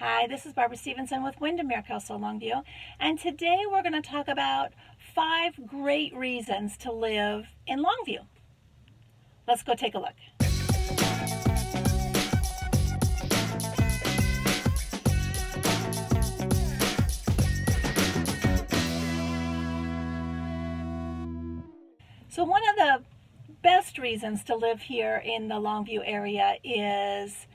Hi, this is Barbara Stephenson with Windermere Coastal Longview, and today we're going to talk about five great reasons to live in Longview. Let's go take a look. So one of the best reasons to live here in the Longview area is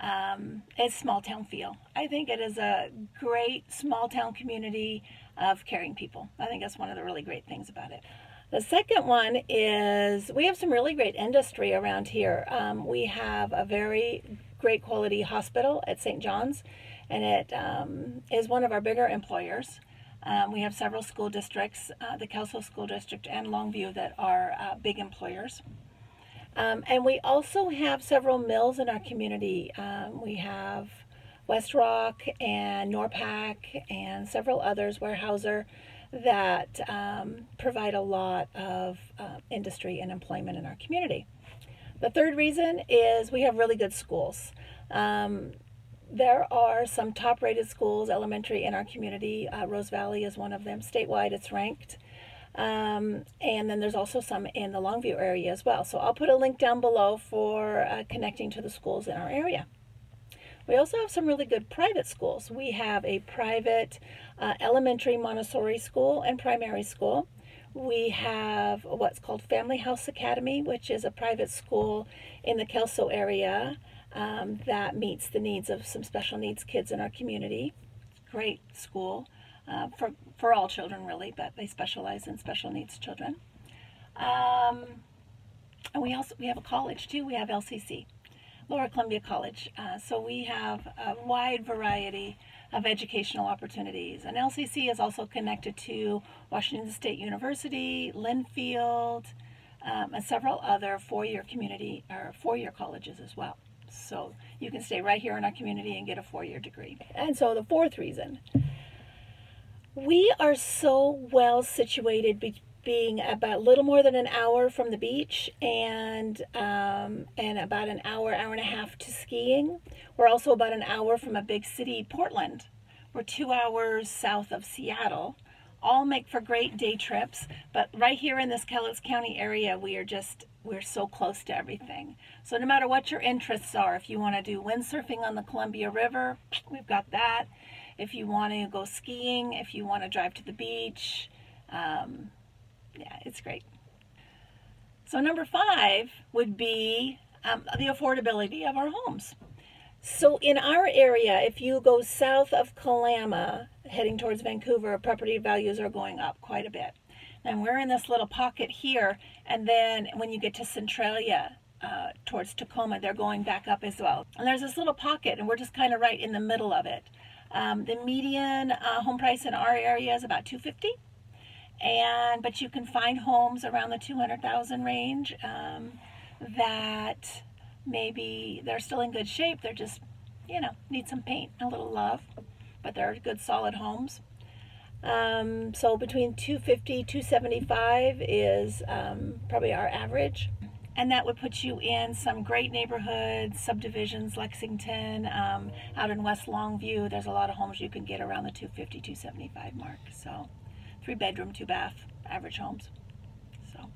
um, is small town feel. I think it is a great small town community of caring people. I think that's one of the really great things about it. The second one is we have some really great industry around here. Um, we have a very great quality hospital at St. John's, and it um, is one of our bigger employers. Um, we have several school districts, uh, the Kelso School District and Longview, that are uh, big employers. Um, and we also have several mills in our community. Um, we have West Rock and Norpac and several others, Weyerhaeuser, that um, provide a lot of uh, industry and employment in our community. The third reason is we have really good schools. Um, there are some top rated schools, elementary in our community. Uh, Rose Valley is one of them. Statewide, it's ranked. Um, and then there's also some in the Longview area as well. So I'll put a link down below for uh, connecting to the schools in our area. We also have some really good private schools. We have a private uh, elementary Montessori school and primary school. We have what's called Family House Academy, which is a private school in the Kelso area um, that meets the needs of some special needs kids in our community. Great school uh, for, for all children, really, but they specialize in special needs children. Um, and we also we have a college too. We have LCC, Lower Columbia College. Uh, so we have a wide variety of educational opportunities. And LCC is also connected to Washington State University, Linfield, um, and several other four-year community or four-year colleges as well. So you can stay right here in our community and get a four-year degree. And so the fourth reason, we are so well situated be being about a little more than an hour from the beach and um, and about an hour, hour and a half to skiing. We're also about an hour from a big city, Portland. We're two hours south of Seattle. All make for great day trips, but right here in this Cowlitz County area, we are just we're so close to everything. So no matter what your interests are, if you want to do windsurfing on the Columbia River, we've got that. If you want to go skiing, if you want to drive to the beach, um, yeah, it's great. So number five would be um, the affordability of our homes. So in our area, if you go south of Kalama, heading towards Vancouver, property values are going up quite a bit. And we're in this little pocket here, and then when you get to Centralia, uh, towards Tacoma, they're going back up as well. And there's this little pocket, and we're just kind of right in the middle of it. Um, the median uh, home price in our area is about 250 and but you can find homes around the 200,000 range um, that maybe they're still in good shape. They're just, you know, need some paint, a little love, but they're good solid homes. Um, so between 250, 275 is um, probably our average. And that would put you in some great neighborhoods, subdivisions, Lexington, um, out in West Longview. There's a lot of homes you can get around the 250, 275 mark. So three bedroom, two bath, average homes. So,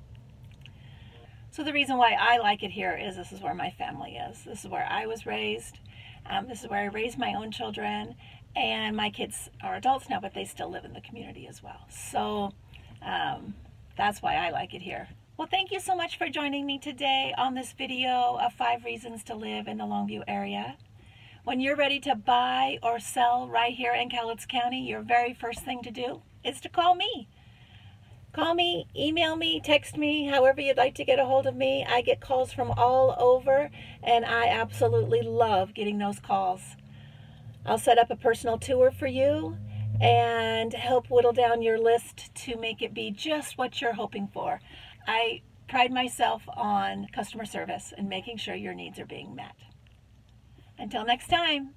so the reason why I like it here is this is where my family is. This is where I was raised. Um, this is where I raised my own children and my kids are adults now, but they still live in the community as well. So um, that's why I like it here. Well, thank you so much for joining me today on this video of five reasons to live in the Longview area. When you're ready to buy or sell right here in Cowlitz County, your very first thing to do is to call me. Call me, email me, text me, however you'd like to get a hold of me. I get calls from all over, and I absolutely love getting those calls. I'll set up a personal tour for you and help whittle down your list to make it be just what you're hoping for. I pride myself on customer service and making sure your needs are being met. Until next time.